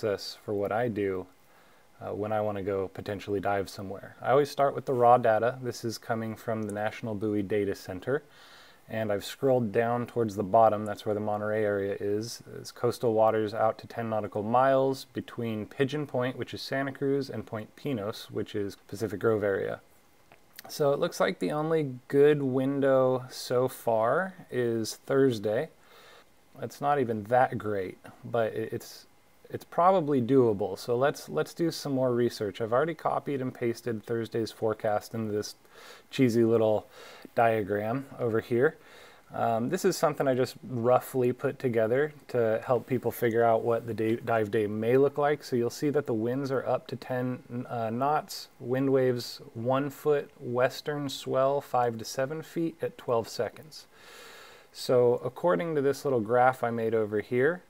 process for what I do uh, when I want to go potentially dive somewhere. I always start with the raw data. This is coming from the National Buoy Data Center. And I've scrolled down towards the bottom, that's where the Monterey area is. It's coastal waters out to 10 nautical miles between Pigeon Point, which is Santa Cruz, and Point Pinos, which is Pacific Grove area. So it looks like the only good window so far is Thursday. It's not even that great, but it's it's probably doable. So let's let's do some more research. I've already copied and pasted Thursday's forecast into this cheesy little diagram over here. Um, this is something I just roughly put together to help people figure out what the day, dive day may look like. So you'll see that the winds are up to 10 uh, knots, wind waves 1 foot, western swell 5 to 7 feet at 12 seconds. So according to this little graph I made over here,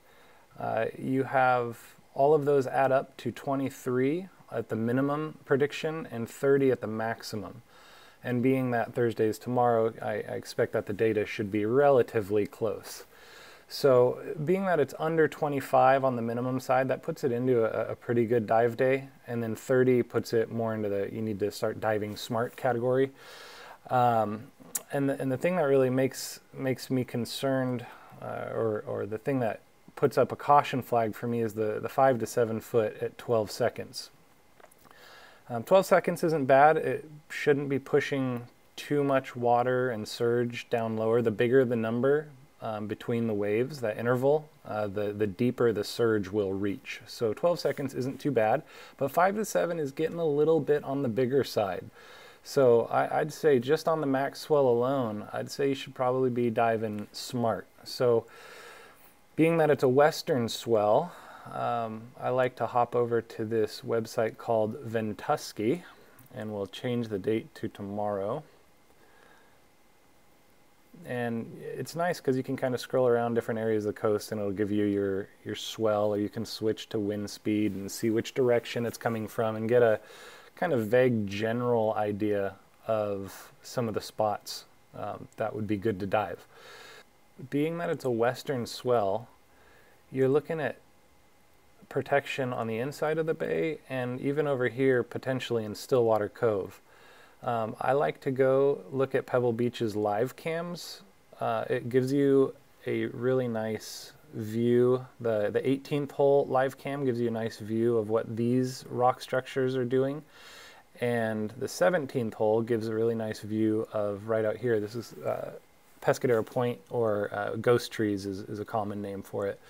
uh, you have all of those add up to 23 at the minimum prediction and 30 at the maximum. And being that Thursday is tomorrow, I, I expect that the data should be relatively close. So being that it's under 25 on the minimum side, that puts it into a, a, pretty good dive day. And then 30 puts it more into the, you need to start diving smart category. Um, and, the, and the thing that really makes, makes me concerned, uh, or, or the thing that puts up a caution flag for me is the, the 5 to 7 foot at 12 seconds. Um, 12 seconds isn't bad. It shouldn't be pushing too much water and surge down lower. The bigger the number um, between the waves, that interval, uh, the, the deeper the surge will reach. So 12 seconds isn't too bad, but 5 to 7 is getting a little bit on the bigger side. So I, would say just on the max swell alone, I'd say you should probably be diving smart. So being that it's a western swell, um, I like to hop over to this website called Ventusky, and we'll change the date to tomorrow. And it's nice because you can kind of scroll around different areas of the coast and it'll give you your, your swell, or you can switch to wind speed and see which direction it's coming from and get a kind of vague general idea of some of the spots um, that would be good to dive. Being that it's a western swell, you're looking at protection on the inside of the bay and even over here potentially in Stillwater Cove. Um, I like to go look at Pebble Beach's live cams. Uh, it gives you a really nice view. The, the 18th hole live cam gives you a nice view of what these rock structures are doing. And the 17th hole gives a really nice view of right out here. This is uh, Pescadero Point or uh, Ghost Trees is, is a common name for it.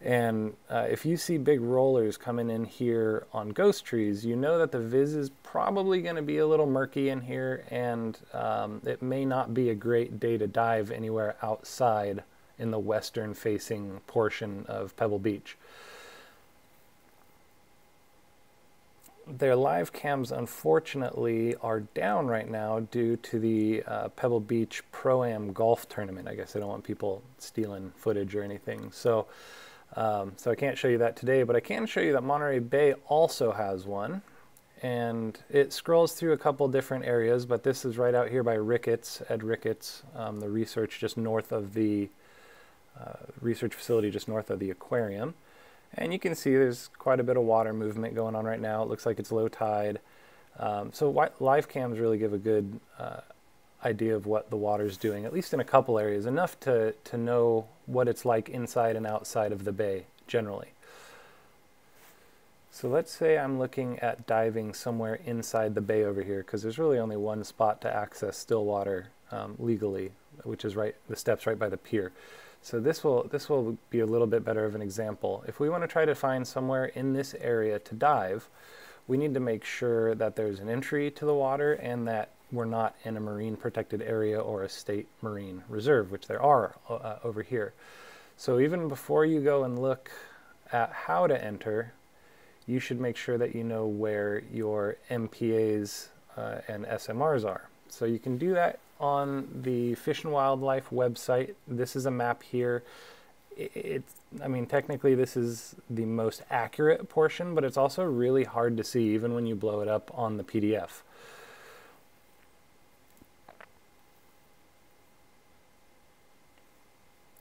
And uh, if you see big rollers coming in here on ghost trees, you know that the viz is probably going to be a little murky in here and um, it may not be a great day to dive anywhere outside in the western facing portion of Pebble Beach. Their live cams, unfortunately, are down right now due to the uh, Pebble Beach Pro-Am Golf Tournament. I guess I don't want people stealing footage or anything. So um, so I can't show you that today, but I can show you that Monterey Bay also has one. And it scrolls through a couple different areas, but this is right out here by Ricketts, Ed Ricketts, um, the research just north of the uh, research facility just north of the aquarium. And you can see there's quite a bit of water movement going on right now. It looks like it's low tide. Um, so live cams really give a good uh, idea of what the water's doing, at least in a couple areas, enough to, to know what it's like inside and outside of the bay generally. So let's say I'm looking at diving somewhere inside the bay over here because there's really only one spot to access still water um, legally, which is right the steps right by the pier. So this will this will be a little bit better of an example. If we want to try to find somewhere in this area to dive, we need to make sure that there's an entry to the water and that we're not in a marine protected area or a state marine reserve, which there are uh, over here. So even before you go and look at how to enter, you should make sure that you know where your MPAs uh, and SMRs are. So you can do that on the Fish and Wildlife website. This is a map here. It's, I mean, technically this is the most accurate portion, but it's also really hard to see even when you blow it up on the PDF.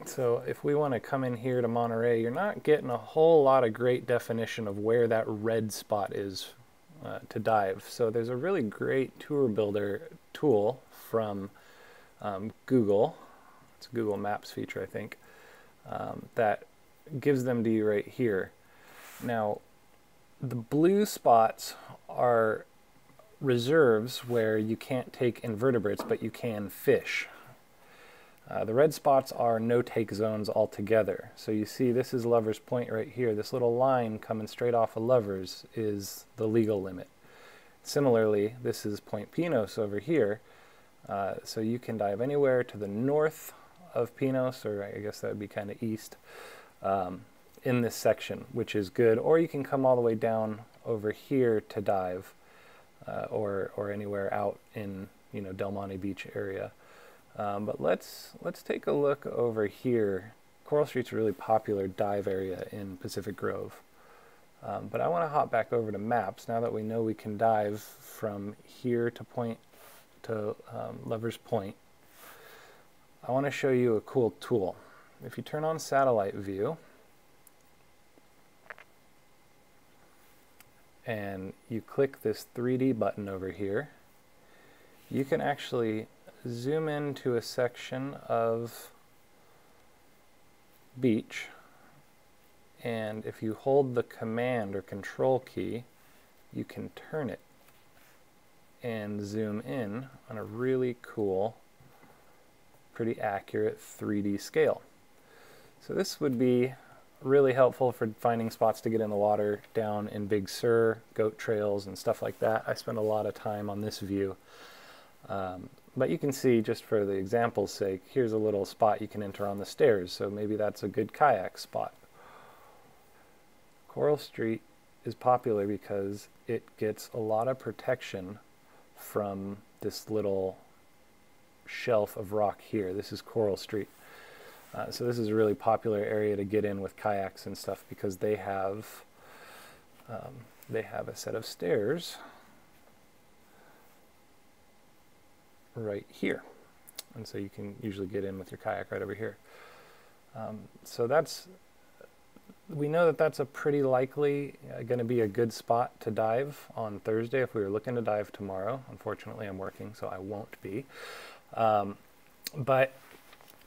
So if we want to come in here to Monterey, you're not getting a whole lot of great definition of where that red spot is uh, to dive. So there's a really great tour builder tool from um, Google. It's a Google Maps feature, I think, um, that gives them to you right here. Now, the blue spots are reserves where you can't take invertebrates, but you can fish. Uh, the red spots are no-take zones altogether. So you see this is Lover's Point right here. This little line coming straight off of Lover's is the legal limit. Similarly, this is Point Pinos over here. Uh, so you can dive anywhere to the north of Pinos, or I guess that would be kind of east, um, in this section, which is good. Or you can come all the way down over here to dive, uh, or, or anywhere out in you know Del Monte Beach area. Um, but let's let's take a look over here. Coral Street's a really popular dive area in Pacific Grove. Um, but I want to hop back over to maps now that we know we can dive from here to point to um, Lover's Point. I want to show you a cool tool. If you turn on satellite view and you click this 3D button over here, you can actually zoom into a section of beach and if you hold the command or control key you can turn it and zoom in on a really cool pretty accurate 3D scale. So this would be really helpful for finding spots to get in the water down in Big Sur, goat trails and stuff like that. I spend a lot of time on this view. Um, but you can see, just for the example's sake, here's a little spot you can enter on the stairs, so maybe that's a good kayak spot. Coral Street is popular because it gets a lot of protection from this little shelf of rock here. This is Coral Street. Uh, so this is a really popular area to get in with kayaks and stuff because they have um, they have a set of stairs right here. And so you can usually get in with your kayak right over here. Um, so that's, we know that that's a pretty likely uh, going to be a good spot to dive on Thursday if we were looking to dive tomorrow. Unfortunately, I'm working, so I won't be. Um, but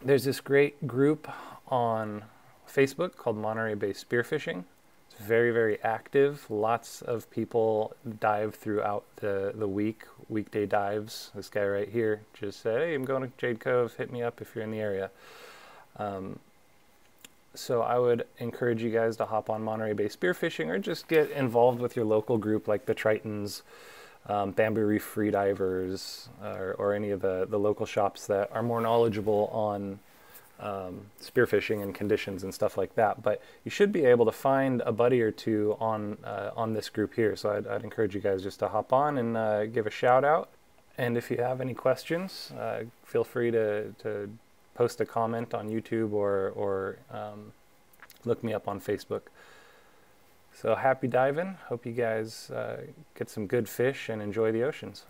there's this great group on Facebook called Monterey Bay Spearfishing very, very active. Lots of people dive throughout the, the week, weekday dives. This guy right here just said, hey, I'm going to Jade Cove. Hit me up if you're in the area. Um, so I would encourage you guys to hop on Monterey Bay Spearfishing or just get involved with your local group like the Tritons, um, Bamboo Reef Freedivers, or, or any of the, the local shops that are more knowledgeable on um, spearfishing and conditions and stuff like that. But you should be able to find a buddy or two on uh, on this group here. So I'd, I'd, encourage you guys just to hop on and uh, give a shout out. And if you have any questions, uh, feel free to, to post a comment on YouTube or, or um, look me up on Facebook. So happy diving. Hope you guys uh, get some good fish and enjoy the oceans.